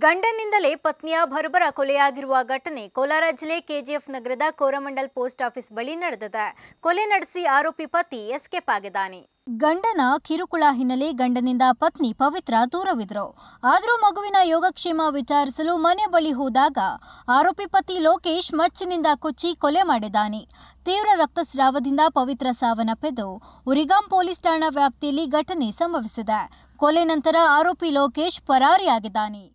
ಗಂಡನಿಂದಲೇ ಪತ್ನಿಯ ಭರ್ಬರ ಕೊಲೆಯಾಗಿರುವ ಘಟನೆ ಕೋಲಾರ ಜಿಲ್ಲೆ ಕೆಜಿಎಫ್ ನಗರದ ಕೋರಮಂಡಲ್ ಪೋಸ್ಟ್ ಆಫೀಸ್ ಬಳಿ ನಡೆದಿದೆ. ಕೊಲೆ ನಡೆಸಿ ಆರೋಪಿ ಪತಿ ಎಸ್ಕೇಪ್ ಆಗಿದ್ದಾನೆ. ಗಂಡನ ಕಿರುಕುಳ ಹಿನ್ನೆಲೆ ಗಂಡನಿಂದ ಪತ್ನಿ ಪವಿತ್ರ ದೂರವಿದ್ರು ಆದರೂ ಮಗುವಿನ ಯೋಗಕ್ಷೇಮ ವಿಚಾರಿಸಲು ಮನೆ ಬಳಿ ಹೋದಾಗ ಆರೋಪಿ ಪತಿ ಲೋಕೇಶ್ ಮಚ್ಚಿನಿಂದ ಕೊಚ್ಚಿ ಕೊಲೆ ಮಾಡಿದ್ದಾನೆ. ತೀವ್ರ ರಕ್ತಸ್ರಾವದಿಂದ ಪವಿತ್ರ ಸಾವನ್ನಪ್ಪಿದ್ದು ಉರಿಗಾಂ ಪೊಲೀಸ್ ಠಾಣಾ ವ್ಯಾಪ್ತಿಯಲ್ಲಿ ಘಟನೆ ಸಂಭವಿಸಿದೆ. ಕೊಲೆ ನಂತರ ಆರೋಪಿ ಲೋಕೇಶ್ ಪರಾರಿಯಾಗಿದ್ದಾನೆ.